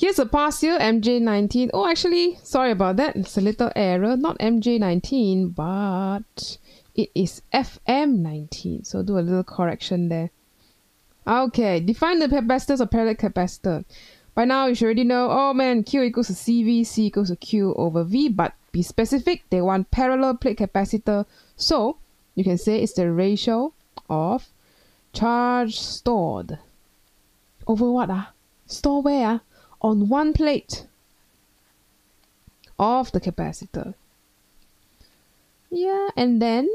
Here's a pass here, MJ19. Oh, actually, sorry about that. It's a little error. Not MJ19, but it is FM19. So do a little correction there. Okay, define the capacitance of parallel capacitor. By now, you should already know, oh man, Q equals to CV, C equals to Q over V, but be specific, they want parallel plate capacitor. So, you can say it's the ratio of charge stored over what ah? Store where ah? On one plate of the capacitor. Yeah, and then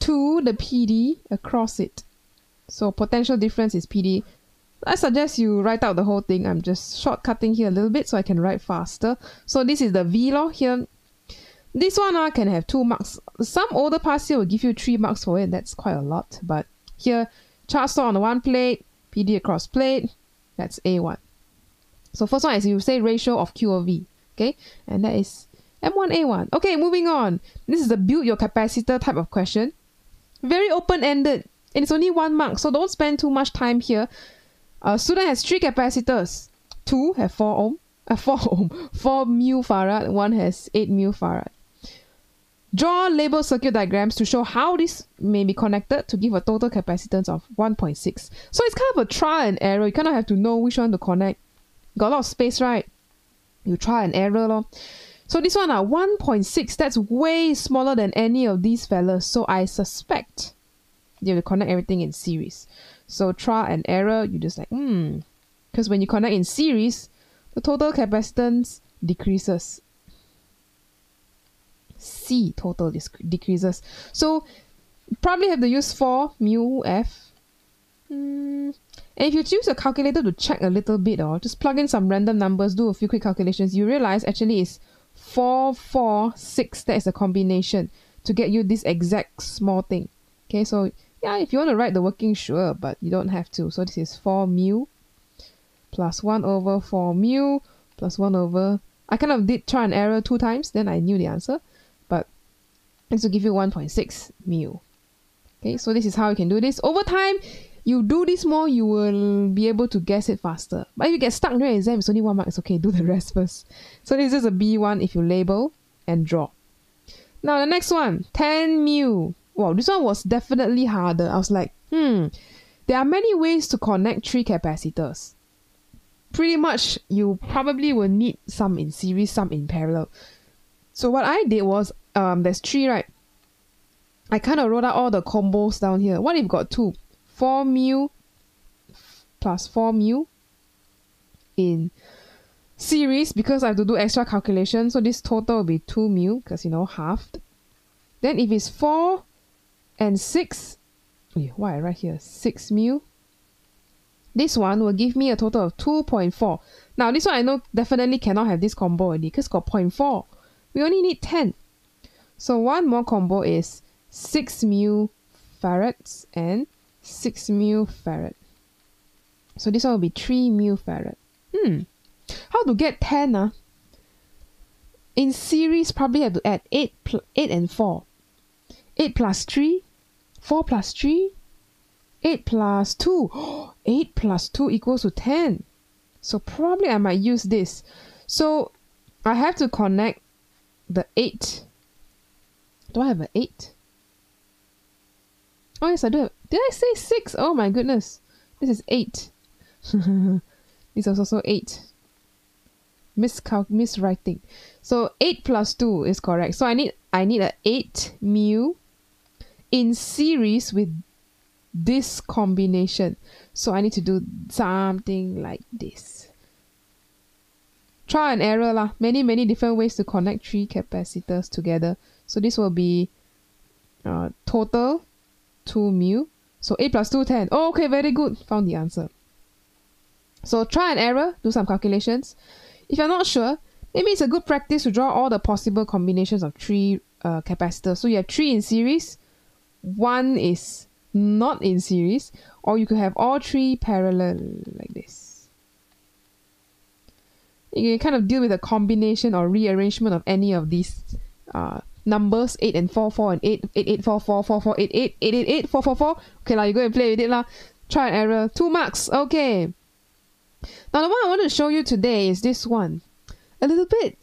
to the PD across it. So potential difference is PD. I suggest you write out the whole thing. I'm just shortcutting here a little bit so I can write faster. So this is the V law here. This one uh, can have two marks. Some older parts here will give you three marks for it. That's quite a lot. But here, charge store on one plate, PD across plate. That's A1. So first one is you say ratio of Q over V. Okay, and that is M1A1. Okay, moving on. This is a build your capacitor type of question. Very open-ended. And it's only one mark, so don't spend too much time here. A student has three capacitors. Two have 4 ohm, uh, 4 ohm, 4 mu farad, one has 8 mu farad. Draw label circuit diagrams to show how this may be connected to give a total capacitance of 1.6. So it's kind of a trial and error. You kind of have to know which one to connect. Got a lot of space, right? You try and error lor. So this one, uh, 1.6, that's way smaller than any of these fellas. So I suspect you have to connect everything in series. So try and error, you just like, hmm. Because when you connect in series, the total capacitance decreases. C total decreases. So probably have to use 4 mu f. Hmm. And if you choose a calculator to check a little bit or just plug in some random numbers, do a few quick calculations, you realize actually it's 4, 4, 6. That is a combination to get you this exact small thing. Okay, so yeah, if you want to write the working, sure, but you don't have to. So this is 4 mu plus 1 over 4 mu plus 1 over... I kind of did try and error two times, then I knew the answer. But this will give you 1.6 mu. Okay, so this is how you can do this. Over time, you do this more, you will be able to guess it faster. But if you get stuck during exam, it's only one mark. It's okay, do the rest first. So this is a B1 if you label and draw. Now the next one, 10 mu. Wow, this one was definitely harder. I was like, hmm, there are many ways to connect three capacitors. Pretty much, you probably will need some in series, some in parallel. So what I did was, um, there's three, right? I kind of wrote out all the combos down here. What if you got two? 4 mu plus 4 mu in series because I have to do extra calculation. So this total will be 2 mu because, you know, halved. Then if it's 4 and 6, why right here 6 mu, this one will give me a total of 2.4. Now this one I know definitely cannot have this combo already because got 0.4. We only need 10. So one more combo is 6 mu farads and 6 mu farad. So this one will be 3 mu farad. Hmm. How to get 10? Uh? In series, probably have to add 8, 8 and 4. 8 plus 3, 4 plus 3, 8 plus 2. 8 plus 2 equals to 10. So probably I might use this. So I have to connect the 8. Do I have an 8? Oh yes, I do have did I say six? Oh my goodness. This is eight. this is also eight. Miscal miswriting. So eight plus two is correct. So I need I need a eight mu in series with this combination. So I need to do something like this. Try and error lah. Many many different ways to connect three capacitors together. So this will be uh, total 2 mu so 8 plus 2, 10. Oh, okay, very good. Found the answer. So try and error, do some calculations. If you're not sure, maybe it's a good practice to draw all the possible combinations of three uh, capacitors. So you have three in series, one is not in series, or you could have all three parallel like this. You can kind of deal with a combination or rearrangement of any of these uh, numbers 8 and 4, 4 and 8, 8, 8, 4, 4, 4, 4, 8, 8, 8, 8, 8, 4, 4, 4. Okay, lah, you go and play with it lah. Try and error. Two marks. Okay. Now, the one I want to show you today is this one. A little bit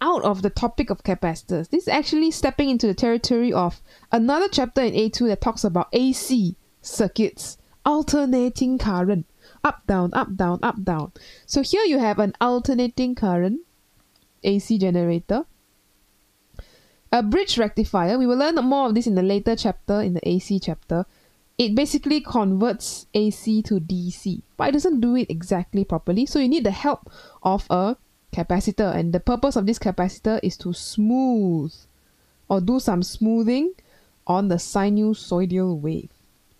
out of the topic of capacitors. This is actually stepping into the territory of another chapter in A2 that talks about AC circuits, alternating current, up, down, up, down, up, down. So here you have an alternating current AC generator, a bridge rectifier. We will learn more of this in the later chapter, in the AC chapter. It basically converts AC to DC, but it doesn't do it exactly properly. So you need the help of a capacitor and the purpose of this capacitor is to smooth or do some smoothing on the sinusoidal wave.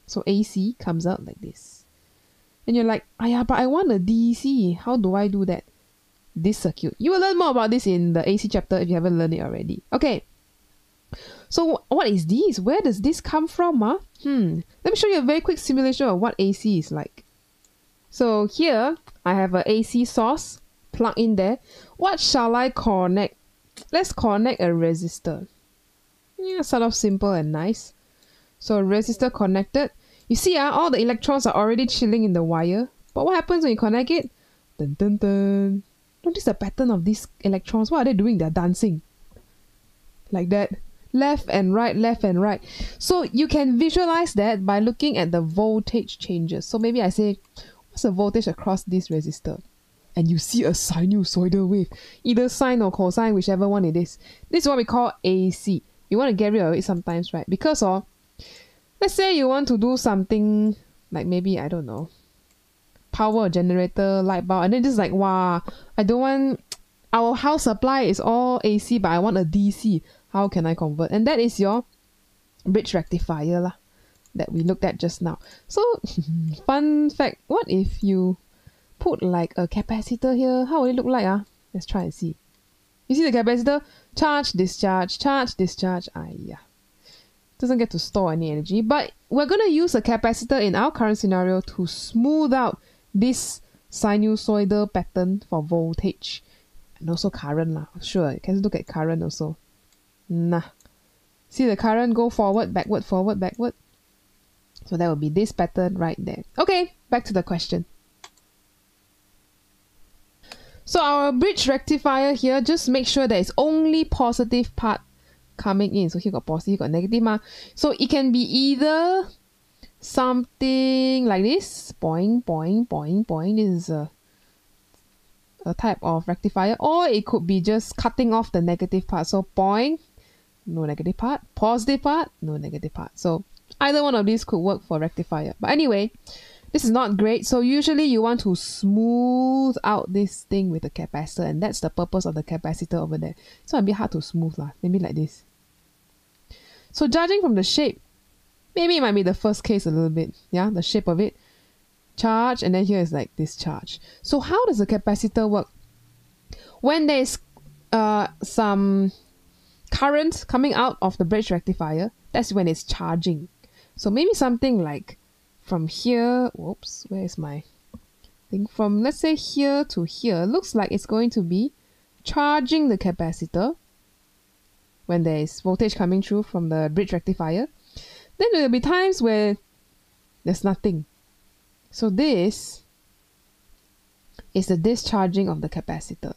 So AC comes out like this. And you're like, yeah, but I want a DC. How do I do that? This circuit. You will learn more about this in the AC chapter if you haven't learned it already. Okay. So what is this? Where does this come from? Huh? Hmm. Let me show you a very quick simulation of what AC is like. So here I have a AC source plug in there. What shall I connect? Let's connect a resistor. Yeah, sort of simple and nice. So resistor connected. You see, uh, all the electrons are already chilling in the wire. But what happens when you connect it? Dun dun dun. Notice the pattern of these electrons. What are they doing? They're dancing. Like that. Left and right, left and right. So you can visualize that by looking at the voltage changes. So maybe I say, what's the voltage across this resistor? and you see a sinusoidal wave, either sine or cosine, whichever one it is. This is what we call AC. You want to get rid of it sometimes, right? Because of, let's say you want to do something like maybe, I don't know, power generator, light bulb, and then just like, wow, I don't want, our house supply is all AC, but I want a DC. How can I convert? And that is your bridge rectifier lah, that we looked at just now. So, fun fact, what if you put like a capacitor here, how will it look like? Ah? Let's try and see. You see the capacitor? Charge, discharge, charge, discharge. Ah, yeah. Doesn't get to store any energy. But we're going to use a capacitor in our current scenario to smooth out this sinusoidal pattern for voltage. And also current lah. Sure, you can look at current also. Nah. See the current go forward, backward, forward, backward. So that will be this pattern right there. Okay, back to the question. So our bridge rectifier here, just make sure that it's only positive part coming in. So here got positive, got negative. Ma. So it can be either something like this. Boing, boing, boing, boing. This is a, a type of rectifier. Or it could be just cutting off the negative part. So boing, no negative part. Positive part, no negative part. So either one of these could work for rectifier. But anyway, this is not great. So usually you want to smooth out this thing with a capacitor and that's the purpose of the capacitor over there. So a bit hard to smooth lah. Maybe like this. So judging from the shape, maybe it might be the first case a little bit. Yeah, the shape of it. Charge and then here is like this charge. So how does the capacitor work? When there is uh, some current coming out of the bridge rectifier, that's when it's charging. So maybe something like from here, whoops, where is my thing? From let's say here to here, looks like it's going to be charging the capacitor when there is voltage coming through from the bridge rectifier. Then there will be times where there's nothing. So this is the discharging of the capacitor.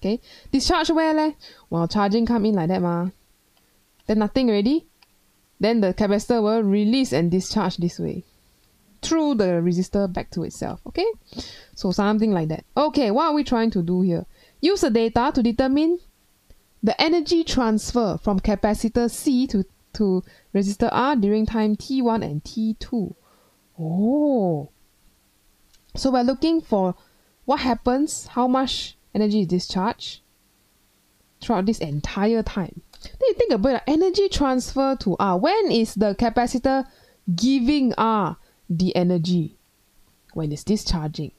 Okay, discharge where leh? While charging come in like that ma. Then nothing already. Then the capacitor will release and discharge this way through the resistor back to itself. Okay, so something like that. Okay, what are we trying to do here? Use the data to determine the energy transfer from capacitor C to, to resistor R during time T1 and T2. Oh, so we're looking for what happens, how much energy is discharged throughout this entire time. Then you think about energy transfer to R. When is the capacitor giving R the energy? When it's discharging.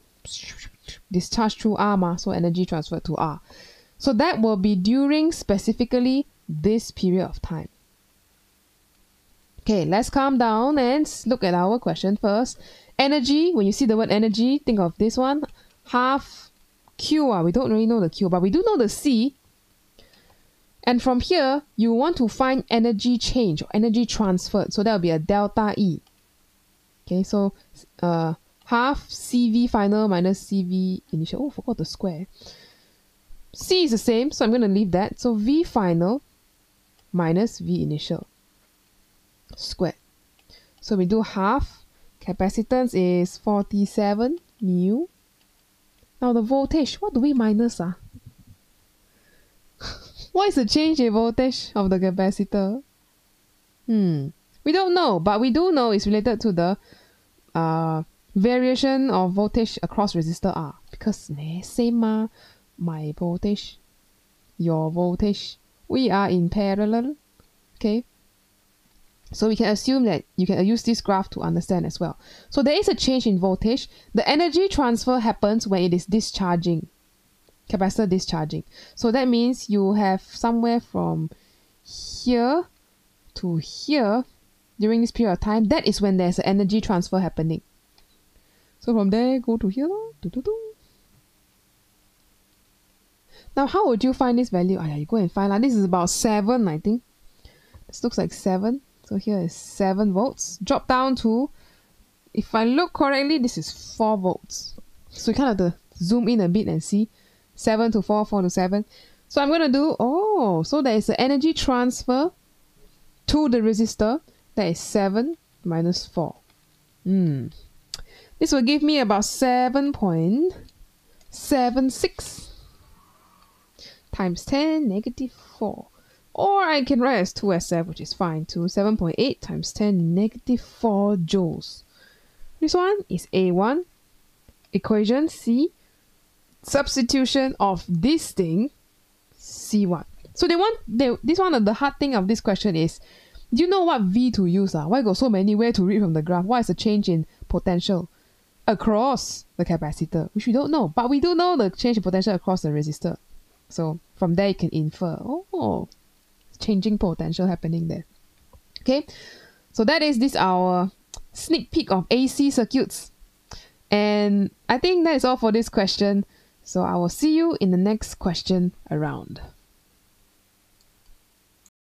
Discharge through R, ma, so energy transfer to R. So that will be during specifically this period of time. Okay, let's calm down and look at our question first. Energy, when you see the word energy, think of this one. Half Q, ah, we don't really know the Q, but we do know the C. And from here, you want to find energy change or energy transferred. So that will be a delta E. Okay, so uh, half CV final minus CV initial. Oh, forgot the square. C is the same, so I'm going to leave that. So V final minus V initial squared. So we do half. Capacitance is 47 mu. Now the voltage, what do we minus? Ah? what is the change in voltage of the capacitor? Hmm. We don't know, but we do know it's related to the uh, variation of voltage across resistor R. Because same ma, my voltage, your voltage, we are in parallel. Okay. So we can assume that you can use this graph to understand as well. So there is a change in voltage. The energy transfer happens when it is discharging, capacitor discharging. So that means you have somewhere from here to here during this period of time, that is when there's an energy transfer happening. So from there, go to here. Now, how would you find this value? Ah, yeah, you go and find. Like, this is about 7, I think. This looks like 7. So here is 7 volts. Drop down to, if I look correctly, this is 4 volts. So you kind of have to zoom in a bit and see. 7 to 4, 4 to 7. So I'm going to do, oh, so there is an energy transfer to the resistor that is 7 minus 4. Hmm. This will give me about 7.76 times 10 negative 4. Or I can write as 2SF, which is fine too. 7.8 times 10 negative 4 joules. This one is A1. Equation C. Substitution of this thing, C1. So they want they, this one of the hard thing of this question is do you know what V to use? Uh? Why got so many way to read from the graph? What is the change in potential across the capacitor? Which we don't know, but we do know the change in potential across the resistor. So from there you can infer, oh, changing potential happening there. Okay, so that is this our sneak peek of AC circuits. And I think that is all for this question. So I will see you in the next question around.